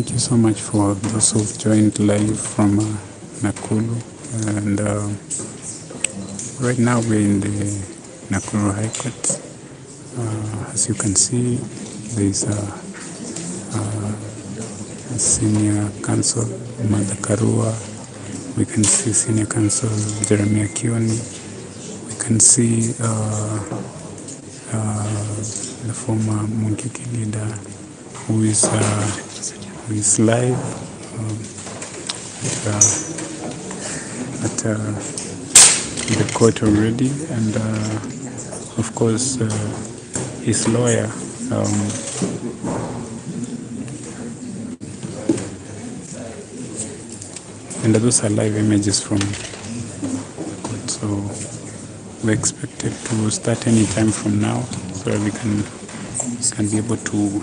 so much for those who've joined live from uh, Nakuru. And uh, right now we're in the Nakuru High Court. Uh, as you can see, there's a, a senior counsel, Martha Karua. We can see senior counsel Jeremiah Kioni. We can see uh, uh, the former Mungiki leader who is uh, who is live um, at, uh, the court already, and uh, of course uh, his lawyer. Um, and those are live images from the court, so we're expected to start any time from now, so we can can be able to